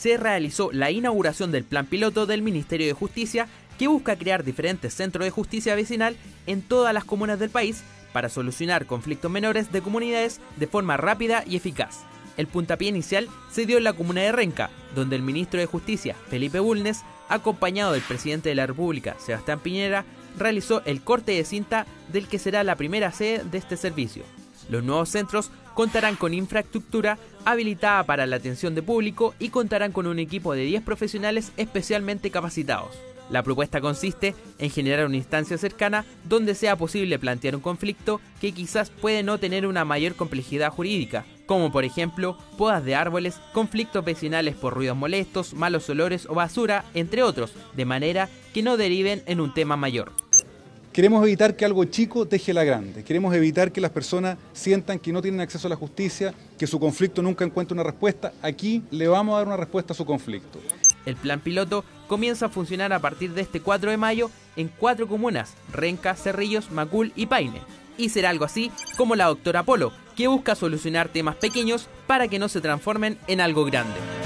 se realizó la inauguración del plan piloto del Ministerio de Justicia que busca crear diferentes centros de justicia vecinal en todas las comunas del país para solucionar conflictos menores de comunidades de forma rápida y eficaz. El puntapié inicial se dio en la comuna de Renca, donde el ministro de Justicia, Felipe Bulnes, acompañado del presidente de la República, Sebastián Piñera, realizó el corte de cinta del que será la primera sede de este servicio. Los nuevos centros contarán con infraestructura habilitada para la atención de público y contarán con un equipo de 10 profesionales especialmente capacitados. La propuesta consiste en generar una instancia cercana donde sea posible plantear un conflicto que quizás puede no tener una mayor complejidad jurídica, como por ejemplo podas de árboles, conflictos vecinales por ruidos molestos, malos olores o basura, entre otros, de manera que no deriven en un tema mayor. Queremos evitar que algo chico teje la grande. Queremos evitar que las personas sientan que no tienen acceso a la justicia, que su conflicto nunca encuentre una respuesta. Aquí le vamos a dar una respuesta a su conflicto. El plan piloto comienza a funcionar a partir de este 4 de mayo en cuatro comunas, Renca, Cerrillos, Macul y Paine. Y será algo así como la doctora Polo, que busca solucionar temas pequeños para que no se transformen en algo grande.